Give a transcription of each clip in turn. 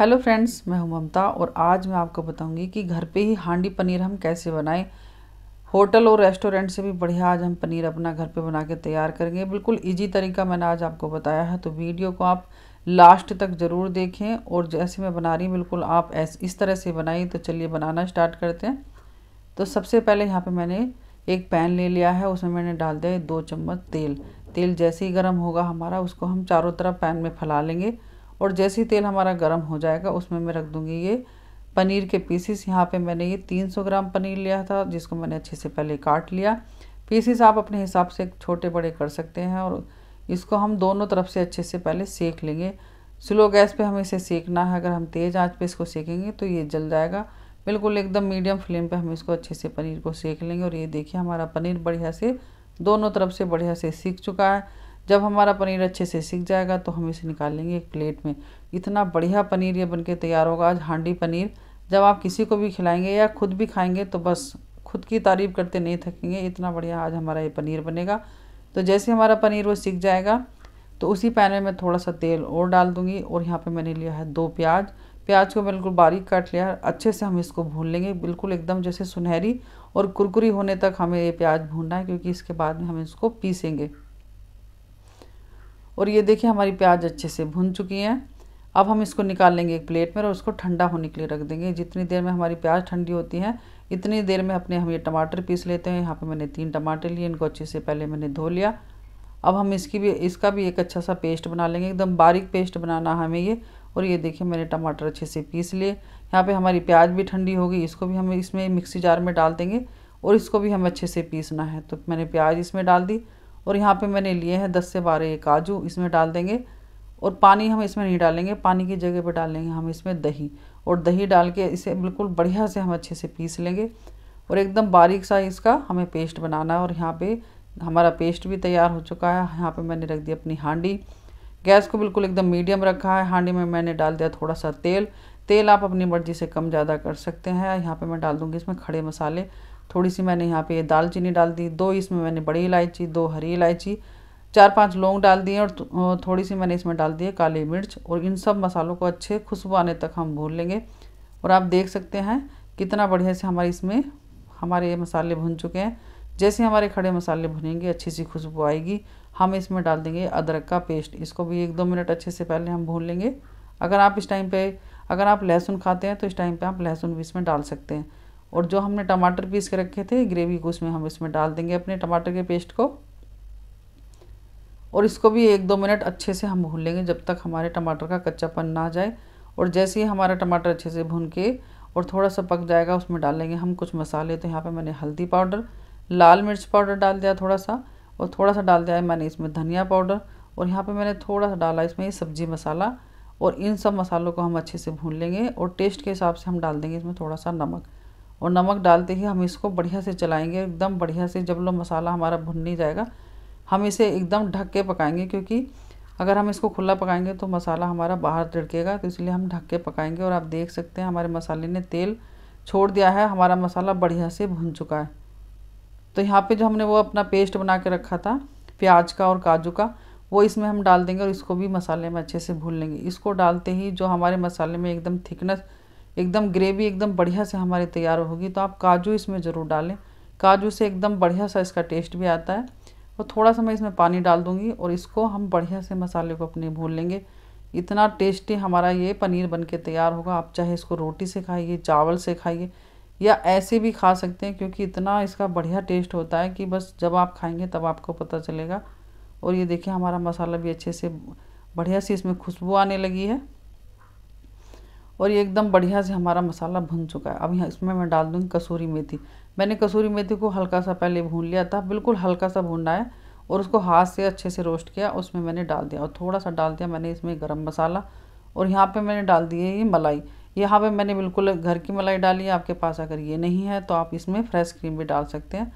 Hello friends, मैं हूँ ममता और आज मैं आपको बताऊँगी कि घर पे ही हांडी पनीर हम कैसे बनाएँ। होटल और रेस्टोरेंट से भी बढ़िया आज हम पनीर अपना घर पे बना के तैयार करेंगे। बिल्कुल इजी तरीका मैंने आज आपको बताया है तो वीडियो को आप लास्ट तक ज़रूर देखें और जैसे मैं बना रही बिल्कुल आप ऐस, इस तरह से बनाइए तो चलिए बनाना स्टार्ट करते हैं। तो सबसे पहले यहाँ पर मैंने एक पैन ले लिया है, उसमें मैंने डाल दिया दो चम्मच तेल। तेल जैसे ही गर्म होगा हमारा, उसको हम चारों तरफ़ पैन में फैला लेंगे। और जैसे ही तेल हमारा गर्म हो जाएगा, उसमें मैं रख दूँगी ये पनीर के पीसीस यहाँ पे मैंने ये 300 ग्राम पनीर लिया था, जिसको मैंने अच्छे से पहले काट लिया। पीसीस आप अपने हिसाब से छोटे बड़े कर सकते हैं और इसको हम दोनों तरफ़ से अच्छे से पहले सेक लेंगे। स्लो गैस पे हमें इसे सेकना है। अगर हम तेज़ आँच पे इसको सेकेंगे तो ये जल जाएगा। बिल्कुल एकदम मीडियम फ्लेम पे हम इसको अच्छे से पनीर को सेक लेंगे और ये देखिए हमारा पनीर बढ़िया से दोनों तरफ़ से बढ़िया से सीख चुका है। जब हमारा पनीर अच्छे से सीख जाएगा तो हम इसे निकाल लेंगे एक प्लेट में। इतना बढ़िया पनीर ये बनके तैयार होगा। आज हांडी पनीर, जब आप किसी को भी खिलाएँगे या खुद भी खाएँगे तो बस खुद की तारीफ़ करते नहीं थकेंगे। इतना बढ़िया आज हमारा ये पनीर बनेगा। तो जैसे हमारा पनीर वो सीख जाएगा तो उसी पैन में मैं थोड़ा सा तेल और डाल दूँगी और यहाँ पर मैंने लिया है दो प्याज। प्याज को बिल्कुल बारीक काट लिया अच्छे से हम इसको भून लेंगे। बिल्कुल एकदम जैसे सुनहरी और कुरकुरी होने तक हमें ये प्याज भूनना है, क्योंकि इसके बाद में हम इसको पीसेंगे। और ये देखिए हमारी प्याज अच्छे से भुन चुकी हैं। अब हम इसको निकाल लेंगे एक प्लेट में और उसको ठंडा होने के लिए रख देंगे। जितनी देर में हमारी प्याज ठंडी होती है, इतनी देर में अपने हम ये टमाटर पीस लेते हैं। यहाँ पे मैंने तीन टमाटर लिए, इनको अच्छे से पहले मैंने धो लिया। अब हम इसकी भी, इसका भी एक अच्छा सा पेस्ट बना लेंगे। एकदम बारीक पेस्ट बनाना है हमें ये। और ये देखिए मैंने टमाटर अच्छे से पीस लिए। यहाँ पे हमारी प्याज भी ठंडी होगी इसको भी हम इसमें मिक्सी जार में डाल देंगे और इसको भी हमें अच्छे से पीसना है। तो मैंने प्याज इसमें डाल दी। और यहाँ पे मैंने लिए हैं दस से बारह काजू, इसमें डाल देंगे। और पानी हम इसमें नहीं डालेंगे, पानी की जगह पर डालेंगे हम इसमें दही। और दही डाल के इसे बिल्कुल बढ़िया से हम अच्छे से पीस लेंगे। और एकदम बारीक सा इसका हमें पेस्ट बनाना है और यहाँ पे हमारा पेस्ट भी तैयार हो चुका है। यहाँ पे मैंने रख दी अपनी हांडी। गैस को बिल्कुल एकदम मीडियम रखा है। हांडी में मैंने डाल दिया थोड़ा सा तेल। तेल आप अपनी मर्ज़ी से कम ज़्यादा कर सकते हैं। यहाँ पे मैं डाल दूँगी इसमें खड़े मसाले। थोड़ी सी मैंने यहाँ पे दालचीनी डाल दी, दो इसमें मैंने बड़ी इलायची, दो हरी इलायची चार पाँच लौंग डाल दिए और थोड़ी सी मैंने इसमें डाल दिए काली मिर्च और इन सब मसालों को अच्छे खुशबू आने तक हम भून लेंगे। और आप देख सकते हैं कितना बढ़िया से हमारे इसमें हमारे ये मसाले भुन चुके हैं। जैसे हमारे खड़े मसाले भुनेंगे, अच्छी सी खुशबू आएगी। हम इसमें डाल देंगे अदरक का पेस्ट। इसको भी एक दो मिनट अच्छे से पहले हम भून लेंगे। अगर आप इस टाइम पे, अगर आप लहसुन खाते हैं तो इस टाइम पे आप लहसुन भी इसमें डाल सकते हैं। और जो हमने टमाटर पीस के रखे थे, ग्रेवी को उसमें हम इसमें डाल देंगे अपने टमाटर के पेस्ट को। और इसको भी एक दो मिनट अच्छे से हम भून लेंगे जब तक हमारे टमाटर का कच्चापन ना जाए। और जैसे ही हमारा टमाटर अच्छे से भून के और थोड़ा सा पक जाएगा, उसमें डालेंगे हम कुछ मसाले। तो यहाँ पे मैंने हल्दी पाउडर, लाल मिर्च पाउडर डाल दिया थोड़ा सा और थोड़ा सा डाल दिया है मैंने इसमें धनिया पाउडर। और यहाँ पे मैंने थोड़ा सा डाला इसमें सब्ज़ी मसाला और इन सब मसालों को हम अच्छे से भून लेंगे और टेस्ट के हिसाब से हम डाल देंगे इसमें थोड़ा सा नमक। और नमक डालते ही हम इसको बढ़िया से चलाएँगे, एकदम बढ़िया से। जब लो मसाला हमारा भुन नहीं जाएगा, हम इसे एकदम ढक के पकाएँगे, क्योंकि अगर हम इसको खुला पकाएँगे तो मसाला हमारा बाहर तिड़केगा तो इसलिए हम ढक के पकाएँगे। और आप देख सकते हैं हमारे मसाले ने तेल छोड़ दिया है, हमारा मसाला बढ़िया से भुन चुका है। तो यहाँ पे जो हमने वो अपना पेस्ट बना के रखा था, प्याज का और काजू का, वो इसमें हम डाल देंगे और इसको भी मसाले में अच्छे से भून लेंगे। इसको डालते ही जो हमारे मसाले में एकदम थिकनेस एकदम ग्रेवी एकदम बढ़िया से हमारी तैयार होगी तो आप काजू इसमें ज़रूर डालें। काजू से एकदम बढ़िया सा इसका टेस्ट भी आता है। और थोड़ा सा मैं इसमें पानी डाल दूँगी और इसको हम बढ़िया से मसाले को अपने भून लेंगे। इतना टेस्टी हमारा ये पनीर बन के तैयार होगा। आप चाहे इसको रोटी से खाइए, चावल से खाइए, या ऐसे भी खा सकते हैं, क्योंकि इतना इसका बढ़िया टेस्ट होता है कि बस जब आप खाएँगे तब आपको पता चलेगा। और ये देखिए हमारा मसाला भी अच्छे से बढ़िया से इसमें खुशबू आने लगी है। और ये एकदम बढ़िया से हमारा मसाला भुन चुका है। अब यहाँ इसमें मैं डाल दूँगी कसूरी मेथी। मैंने कसूरी मेथी को हल्का सा पहले भून लिया था, बिल्कुल हल्का सा भूनना है और उसको हाथ से अच्छे से रोस्ट किया, उसमें मैंने डाल दिया और थोड़ा सा डाल दिया मैंने इसमें गरम मसाला और यहाँ पे मैंने डाल दिए ये मलाई। यहाँ पे मैंने बिल्कुल घर की मलाई डाली है, आपके पास अगर ये नहीं है तो आप इसमें फ्रेश क्रीम भी डाल सकते हैं।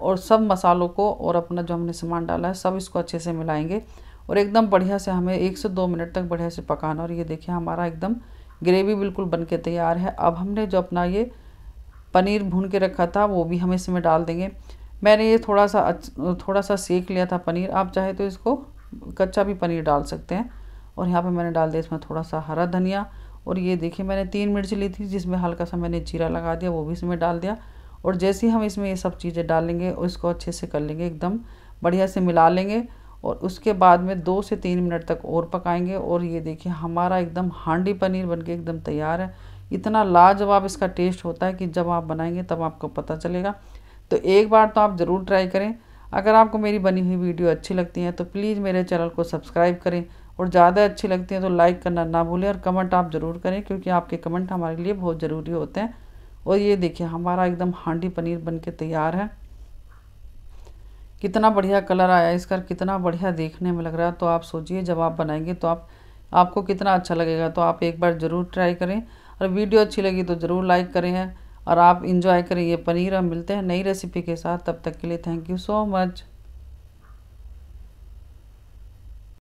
और सब मसालों को और अपना जो हमने सामान डाला है, सब इसको अच्छे से मिलाएँगे और एकदम बढ़िया से हमें एक से दो मिनट तक बढ़िया से पकाना और ये देखिए हमारा एकदम ग्रेवी बिल्कुल बन के तैयार है। अब हमने जो अपना ये पनीर भून के रखा था, वो भी हम इसमें डाल देंगे। मैंने ये थोड़ा सा थोड़ा सा सेक लिया था पनीर। आप चाहे तो इसको कच्चा भी पनीर डाल सकते हैं। और यहाँ पे मैंने डाल दिया इसमें थोड़ा सा हरा धनिया। और ये देखिए, मैंने तीन मिर्च ली थी, जिसमें हल्का सा मैंने जीरा लगा दिया, वो भी इसमें डाल दिया। और जैसे ही हम इसमें ये सब चीज़ें डालेंगे, उसको अच्छे से कर लेंगे, एकदम बढ़िया से मिला लेंगे। और उसके बाद में दो से तीन मिनट तक और पकाएँगे और ये देखिए, हमारा एकदम हांडी पनीर बनके एकदम तैयार है। इतना लाजवाब इसका टेस्ट होता है कि जब आप बनाएँगे तब आपको पता चलेगा। तो एक बार तो आप ज़रूर ट्राई करें। अगर आपको मेरी बनी हुई वीडियो अच्छी लगती है तो प्लीज़ मेरे चैनल को सब्सक्राइब करें और ज़्यादा अच्छी लगती है तो लाइक करना ना भूलें और कमेंट आप ज़रूर करें क्योंकि आपके कमेंट हमारे लिए बहुत ज़रूरी होते हैं। और ये देखिए, हमारा एकदम हांडी पनीर बन के तैयार है। कितना बढ़िया कलर आया इसका कितना बढ़िया देखने में लग रहा है। तो आप सोचिए, जब आप बनाएँगे तो आप, आपको कितना अच्छा लगेगा। तो आप एक बार ज़रूर ट्राई करें और वीडियो अच्छी लगी तो ज़रूर लाइक करें और आप इंजॉय करें ये पनीर। हम मिलते हैं नई रेसिपी के साथ। तब तक के लिए थैंक यू सो मच